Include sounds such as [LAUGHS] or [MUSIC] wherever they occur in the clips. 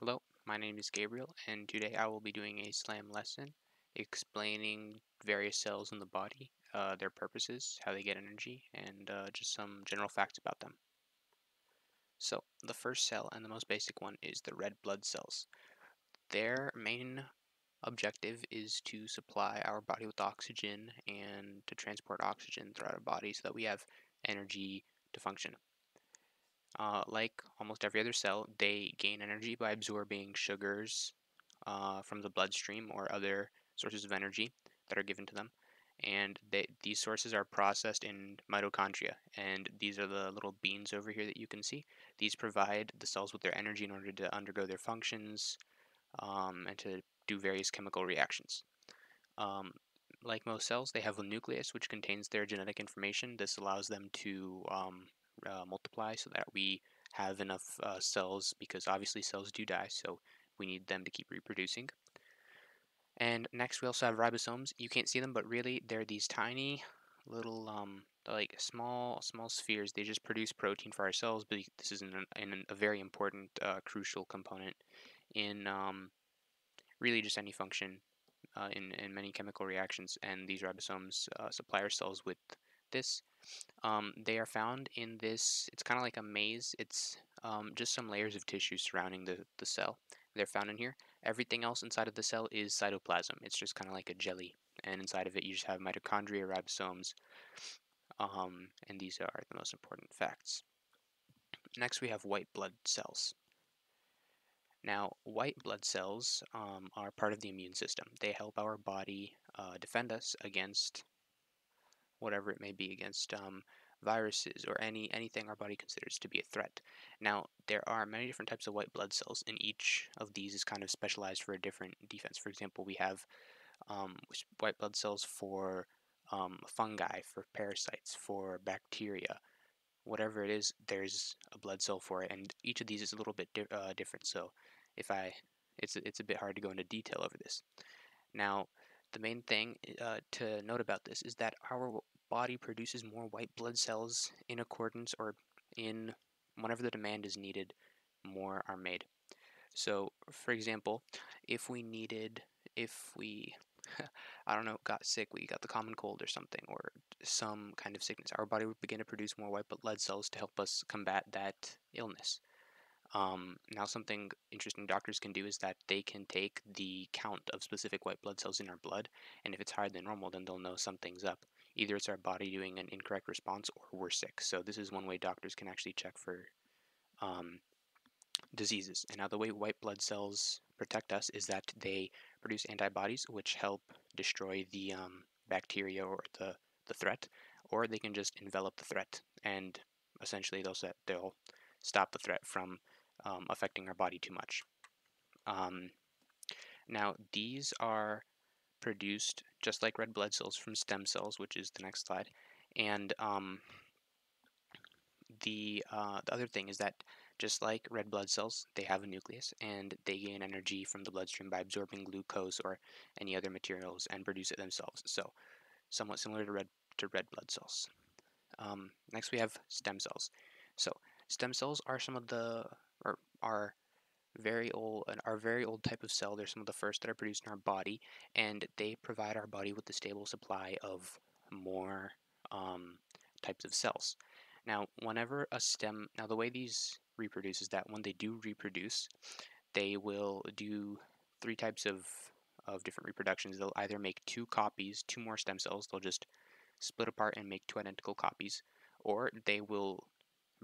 Hello, my name is Gabriel, and today I will be doing a SLAM lesson explaining various cells in the body, uh, their purposes, how they get energy, and uh, just some general facts about them. So, the first cell and the most basic one is the red blood cells. Their main objective is to supply our body with oxygen and to transport oxygen throughout our body so that we have energy to function. Uh, like almost every other cell, they gain energy by absorbing sugars uh, from the bloodstream or other sources of energy that are given to them. And they, these sources are processed in mitochondria. And these are the little beans over here that you can see. These provide the cells with their energy in order to undergo their functions um, and to do various chemical reactions. Um, like most cells, they have a nucleus which contains their genetic information. This allows them to um, uh, multiply so that we have enough uh, cells because obviously cells do die, so we need them to keep reproducing. And next we also have ribosomes. You can't see them, but really they're these tiny little um, like small small spheres. They just produce protein for our cells, but this is an, an, a very important uh, crucial component in um, really just any function uh, in, in many chemical reactions. And these ribosomes uh, supply our cells with this. Um, they are found in this, it's kind of like a maze. It's um, just some layers of tissue surrounding the, the cell. They're found in here. Everything else inside of the cell is cytoplasm. It's just kind of like a jelly. And inside of it, you just have mitochondria, ribosomes, um, and these are the most important facts. Next, we have white blood cells. Now, white blood cells um, are part of the immune system. They help our body uh, defend us against whatever it may be against um, viruses or any anything our body considers to be a threat. Now, there are many different types of white blood cells, and each of these is kind of specialized for a different defense. For example, we have um, white blood cells for um, fungi, for parasites, for bacteria, whatever it is, there's a blood cell for it, and each of these is a little bit di uh, different. So, if I, it's it's a bit hard to go into detail over this. Now, the main thing uh, to note about this is that our body produces more white blood cells in accordance or in whenever the demand is needed, more are made. So, for example, if we needed, if we, [LAUGHS] I don't know, got sick, we got the common cold or something, or some kind of sickness, our body would begin to produce more white blood cells to help us combat that illness. Um, now, something interesting doctors can do is that they can take the count of specific white blood cells in our blood, and if it's higher than normal, then they'll know something's up. Either it's our body doing an incorrect response or we're sick. So, this is one way doctors can actually check for um, diseases. And now, the way white blood cells protect us is that they produce antibodies, which help destroy the um, bacteria or the, the threat, or they can just envelop the threat, and essentially they'll, set, they'll stop the threat from um, affecting our body too much. Um, now, these are produced just like red blood cells from stem cells, which is the next slide. And um, the, uh, the other thing is that just like red blood cells, they have a nucleus and they gain energy from the bloodstream by absorbing glucose or any other materials and produce it themselves. So, somewhat similar to red to red blood cells. Um, next, we have stem cells. So, stem cells are some of the or are very old our very old type of cell. They're some of the first that are produced in our body, and they provide our body with a stable supply of more um, types of cells. Now, whenever a stem, now the way these reproduce is that when they do reproduce, they will do three types of of different reproductions. They'll either make two copies, two more stem cells. They'll just split apart and make two identical copies, or they will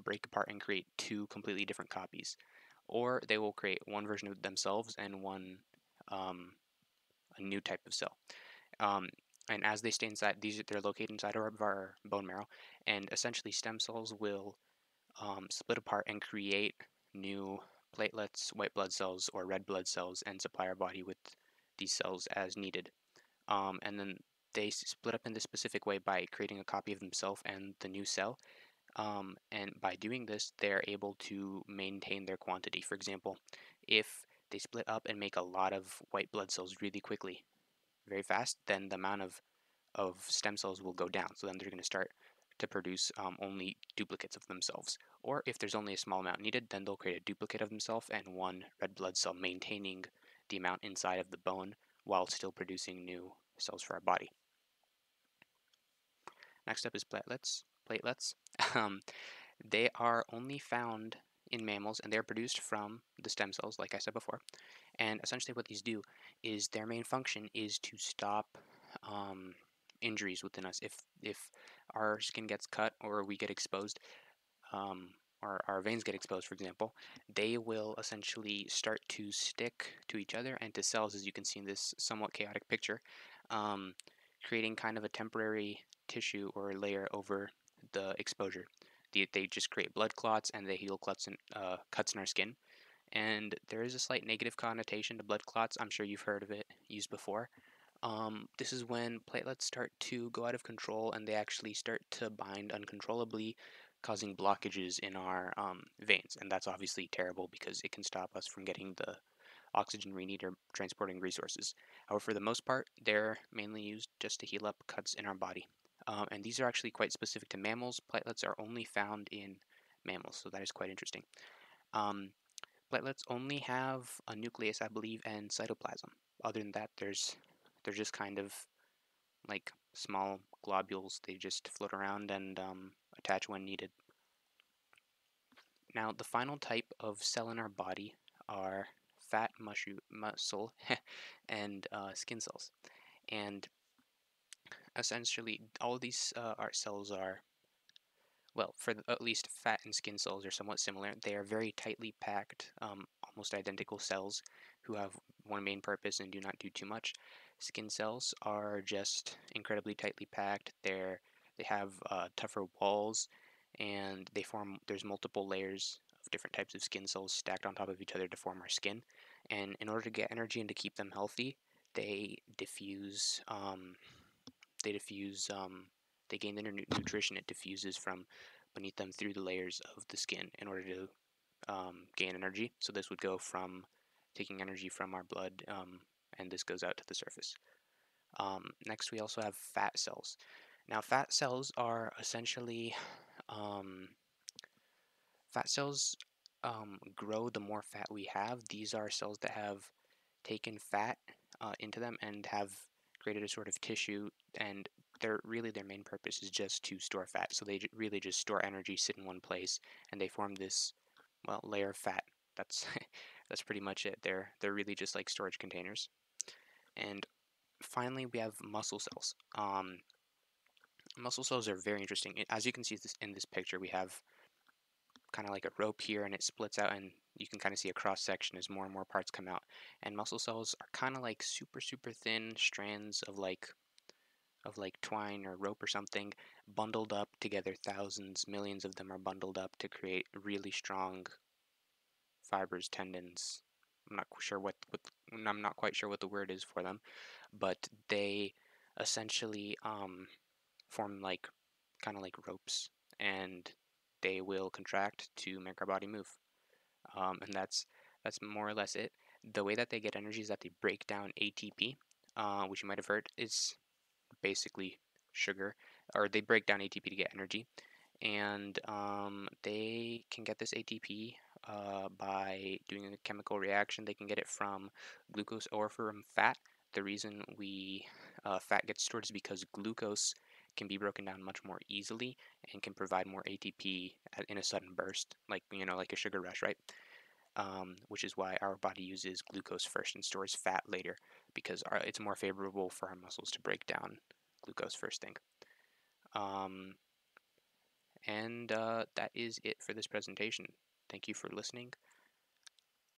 break apart and create two completely different copies. Or they will create one version of themselves and one um, a new type of cell. Um, and as they stay inside, these they're located inside of our bone marrow, and essentially stem cells will um, split apart and create new platelets, white blood cells, or red blood cells, and supply our body with these cells as needed. Um, and then they split up in this specific way by creating a copy of themselves and the new cell, um, and by doing this, they're able to maintain their quantity. For example, if they split up and make a lot of white blood cells really quickly, very fast, then the amount of, of stem cells will go down. So then they're going to start to produce um, only duplicates of themselves. Or if there's only a small amount needed, then they'll create a duplicate of themselves and one red blood cell maintaining the amount inside of the bone while still producing new cells for our body. Next up is platelets. Platelets. Um, they are only found in mammals and they're produced from the stem cells, like I said before. And essentially, what these do is their main function is to stop um, injuries within us. If if our skin gets cut or we get exposed, um, or our veins get exposed, for example, they will essentially start to stick to each other and to cells, as you can see in this somewhat chaotic picture, um, creating kind of a temporary tissue or layer over the exposure. They, they just create blood clots and they heal cuts in, uh, cuts in our skin. And there is a slight negative connotation to blood clots. I'm sure you've heard of it used before. Um, this is when platelets start to go out of control and they actually start to bind uncontrollably, causing blockages in our um, veins. And that's obviously terrible because it can stop us from getting the oxygen we need or transporting resources. However, for the most part, they're mainly used just to heal up cuts in our body. Um, and these are actually quite specific to mammals. Platelets are only found in mammals, so that is quite interesting. Um, platelets only have a nucleus, I believe, and cytoplasm. Other than that, there's they're just kind of like small globules. They just float around and um, attach when needed. Now, the final type of cell in our body are fat muscle [LAUGHS] and uh, skin cells. And essentially, all these uh, art cells are, well, for the, at least fat and skin cells are somewhat similar. They are very tightly packed, um, almost identical cells who have one main purpose and do not do too much skin cells are just incredibly tightly packed. They're they have uh, tougher walls, and they form. There's multiple layers of different types of skin cells stacked on top of each other to form our skin. And in order to get energy and to keep them healthy, they diffuse. Um, they diffuse. Um, they gain their nutrition. It diffuses from beneath them through the layers of the skin in order to um, gain energy. So this would go from taking energy from our blood um, and this goes out to the surface. Um, next, we also have fat cells. Now, fat cells are essentially um, fat cells um, grow the more fat we have. These are cells that have taken fat uh, into them and have created a sort of tissue, and they're really their main purpose is just to store fat. So they really just store energy, sit in one place, and they form this well layer of fat. That's [LAUGHS] that's pretty much it. They're they're really just like storage containers. And finally, we have muscle cells. Um, muscle cells are very interesting. As you can see this in this picture, we have kind of like a rope here and it splits out and you can kind of see a cross section as more and more parts come out. And muscle cells are kind of like super, super thin strands of like of like twine or rope or something bundled up together thousands millions of them are bundled up to create really strong fibers tendons I'm not sure what, what I'm not quite sure what the word is for them, but they essentially um, form like kind of like ropes, and they will contract to make our body move. Um, and that's that's more or less it. The way that they get energy is that they break down ATP, uh, which you might have heard is basically sugar, or they break down ATP to get energy, and um, they can get this ATP uh, by doing a chemical reaction. They can get it from glucose or from fat. The reason we uh, fat gets stored is because glucose can be broken down much more easily and can provide more ATP in a sudden burst, like you know, like a sugar rush, right? Um, which is why our body uses glucose first and stores fat later, because our, it's more favorable for our muscles to break down glucose first thing. Um, and uh, that is it for this presentation. Thank you for listening.